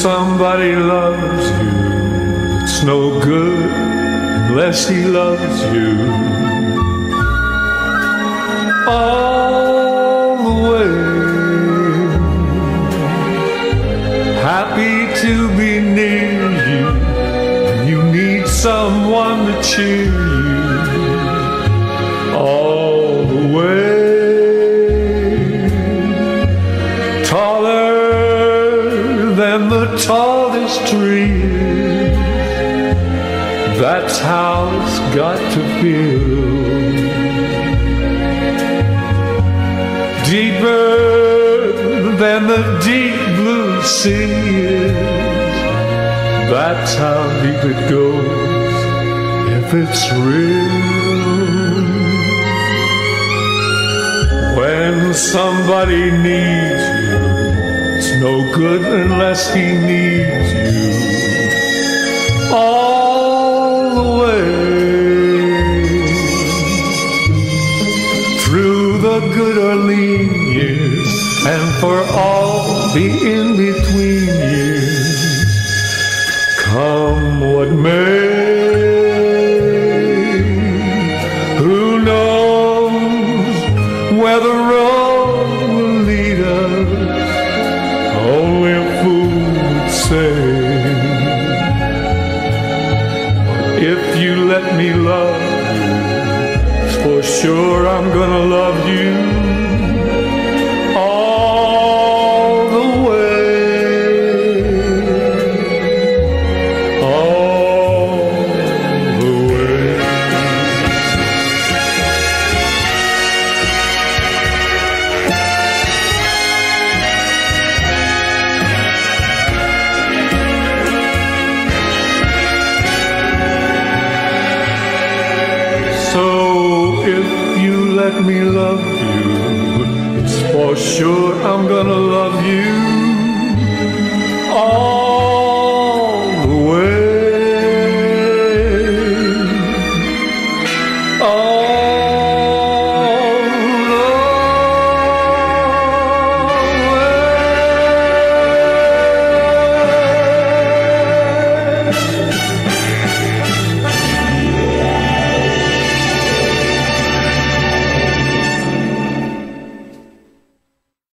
somebody loves you, it's no good unless he loves you. All the way. Happy to be near you, and you need someone to cheer you. All the way. Taller tallest tree. That's how it's got to feel. Deeper than the deep blue sea is. That's how deep it goes if it's real. When somebody needs you, no good unless he needs you all the way. Through the good or lean years, and for all the in between years, come what may. Who knows where If you let me love for sure I'm gonna love you let me love you. It's for sure I'm gonna